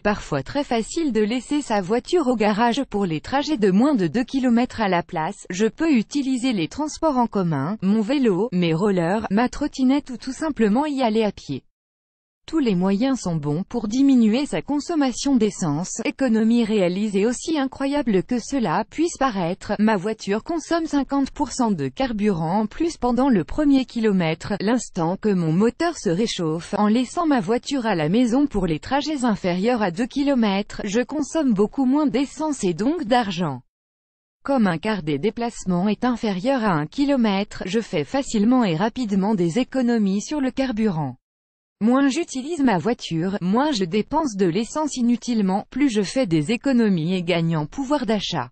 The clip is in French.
parfois très facile de laisser sa voiture au garage pour les trajets de moins de 2 km à la place, je peux utiliser les transports en commun, mon vélo, mes rollers, ma trottinette ou tout simplement y aller à pied. Tous les moyens sont bons pour diminuer sa consommation d'essence, économie réalisée aussi incroyable que cela puisse paraître, ma voiture consomme 50% de carburant en plus pendant le premier kilomètre, l'instant que mon moteur se réchauffe, en laissant ma voiture à la maison pour les trajets inférieurs à 2 km, je consomme beaucoup moins d'essence et donc d'argent. Comme un quart des déplacements est inférieur à 1 km, je fais facilement et rapidement des économies sur le carburant. Moins j'utilise ma voiture, moins je dépense de l'essence inutilement, plus je fais des économies et gagne en pouvoir d'achat.